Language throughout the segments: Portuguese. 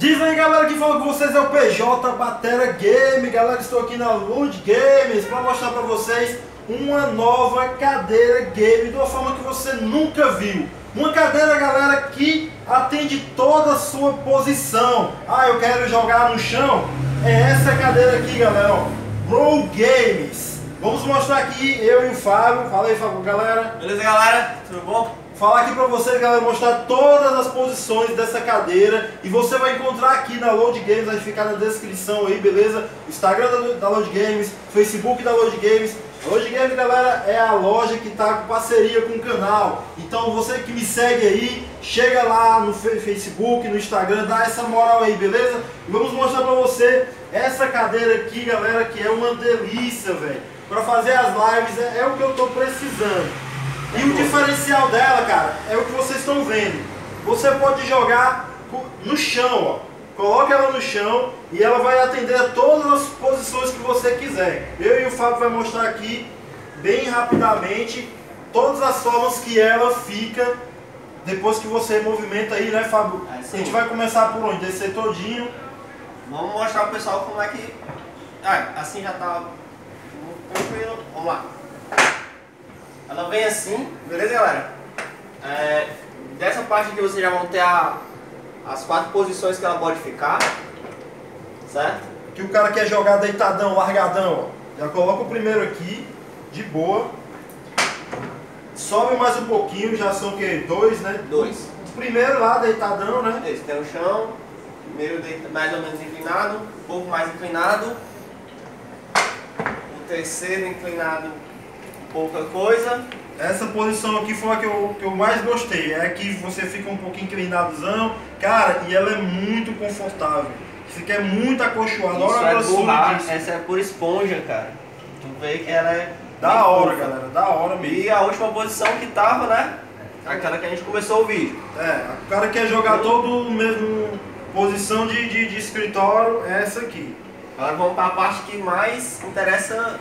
Diz aí galera que fala com vocês é o PJ Batera Game, galera estou aqui na Lud Games para mostrar para vocês uma nova cadeira game de uma forma que você nunca viu. Uma cadeira galera que atende toda a sua posição. Ah, eu quero jogar no chão? É essa cadeira aqui galera, ó. Bro Games. Vamos mostrar aqui eu e o Fábio. Fala aí Fábio, galera. Beleza galera, tudo bom? Falar aqui para vocês, galera, mostrar todas as posições dessa cadeira e você vai encontrar aqui na Load Games, vai ficar na descrição aí, beleza? Instagram da Load Games, Facebook da Load Games. Load Games, galera, é a loja que está com parceria com o canal. Então você que me segue aí, chega lá no Facebook, no Instagram, dá essa moral aí, beleza? E vamos mostrar para você essa cadeira aqui, galera, que é uma delícia, velho. Para fazer as lives é, é o que eu estou precisando. E o diferencial dela, cara, é o que vocês estão vendo. Você pode jogar no chão, ó. Coloca ela no chão e ela vai atender a todas as posições que você quiser. Eu e o Fábio vai mostrar aqui, bem rapidamente, todas as formas que ela fica depois que você movimenta aí, né, Fábio? É, a gente vai começar por onde? Descer todinho. Vamos mostrar pro pessoal como é que... Ah, assim já tá. Vamos lá. Ela vem assim, beleza galera? É, dessa parte aqui vocês já vão ter a, as quatro posições que ela pode ficar, certo? Que o cara quer jogar deitadão, largadão, ó. Já coloca o primeiro aqui, de boa. Sobe mais um pouquinho, já são o quê? Dois, né? Dois. O primeiro lá, deitadão, né? Esse tem o chão, primeiro mais ou menos inclinado, um pouco mais inclinado. O terceiro inclinado pouca coisa. Essa posição aqui foi a que eu, que eu mais gostei. É que você fica um pouquinho inclinadozão. Cara, e ela é muito confortável. Você quer muito acolchoado. Isso é burrar, essa é por esponja, cara. Tu vê que ela é... Da hora, galera. Da hora mesmo. E a última posição que tava, né? Aquela que a gente começou o vídeo. É, o cara quer jogar todo mesmo posição de, de, de escritório, é essa aqui. Agora vamos para a parte que mais interessa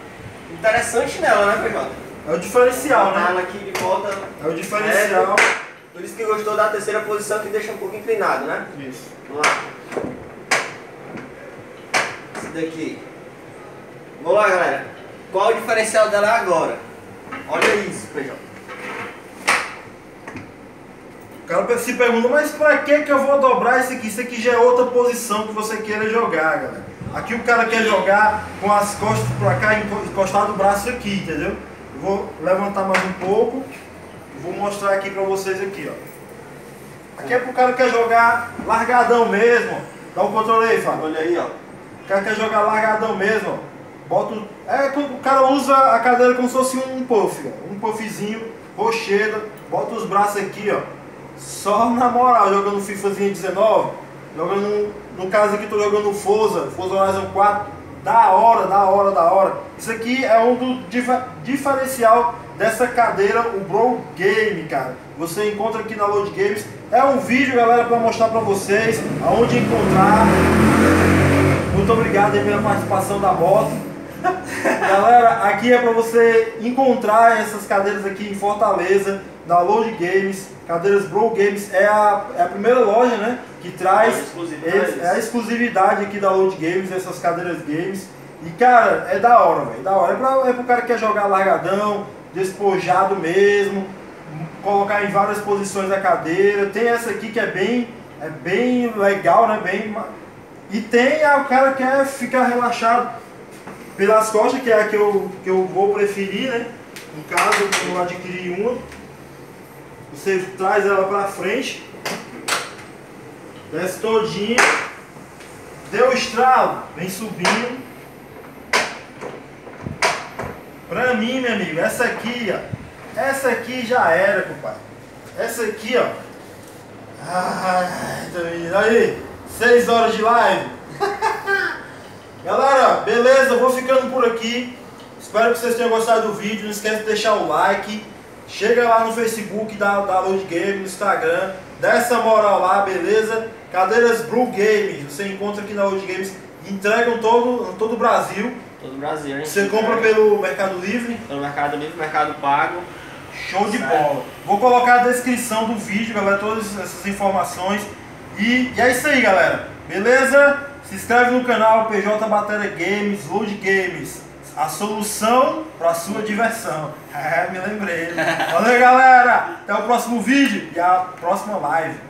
interessante nela, né, PJ? É o diferencial, né? Ela aqui de volta. É o diferencial. É, por isso que gostou da terceira posição que deixa um pouco inclinado, né? Isso. Vamos lá. Esse daqui. Vamos lá, galera. Qual o diferencial dela agora? Olha isso, PJ. O cara se pergunta, mas pra que que eu vou dobrar isso aqui? Isso aqui já é outra posição que você queira jogar, galera. Aqui o cara quer jogar com as costas para cá, encostado o braço aqui, entendeu? Eu vou levantar mais um pouco. Vou mostrar aqui para vocês aqui, ó. Aqui é pro cara que quer jogar largadão mesmo. Dá o um controle aí, Fábio. Olha aí, ó. O cara quer jogar largadão mesmo, ó. Bota o... É o cara usa a cadeira como se fosse um puff, ó. Um puffzinho, rocheda. Bota os braços aqui, ó. Só na moral, jogando FIFAzinho 19 Jogando, no caso aqui estou jogando Forza, Forza Horizon 4. Da hora, da hora, da hora. Isso aqui é um do diferencial dessa cadeira, o Bro Game, cara. Você encontra aqui na Load Games. É um vídeo, galera, para mostrar para vocês aonde encontrar. Muito obrigado pela participação da moto. Galera, aqui é para você encontrar essas cadeiras aqui em Fortaleza da Load Games, cadeiras Bro Games, é a, é a primeira loja né, que traz é, é a exclusividade aqui da Load Games, essas cadeiras games. E cara, é da hora, velho, da hora. É, pra, é pro cara que quer jogar largadão, despojado mesmo, colocar em várias posições a cadeira. Tem essa aqui que é bem, é bem legal, né? Bem, e tem a, o cara que quer ficar relaxado pelas costas, que é a que eu, que eu vou preferir, né? No caso, eu vou adquirir uma. Você traz ela para frente, desce todinha, deu o estralo, vem subindo. Pra mim, meu amigo, essa aqui, ó, essa aqui já era, compadre. Essa aqui, ó. Ai, tá aí, 6 horas de live. Galera, beleza, vou ficando por aqui. Espero que vocês tenham gostado do vídeo. Não esquece de deixar o like. Chega lá no Facebook da, da Load Game, no Instagram, dá essa moral lá, beleza? Cadeiras Blue Games, você encontra aqui na Load Games, entregam todo, todo o Brasil. Todo o Brasil, hein? Você compra pelo Mercado Livre? Pelo Mercado Livre, Mercado Pago. Show de certo. bola. Vou colocar a descrição do vídeo, galera, todas essas informações. E, e é isso aí, galera. Beleza? Se inscreve no canal PJ Bateria Games, Load Games. A solução para sua diversão. É, me lembrei. Valeu, galera. Até o próximo vídeo e a próxima live.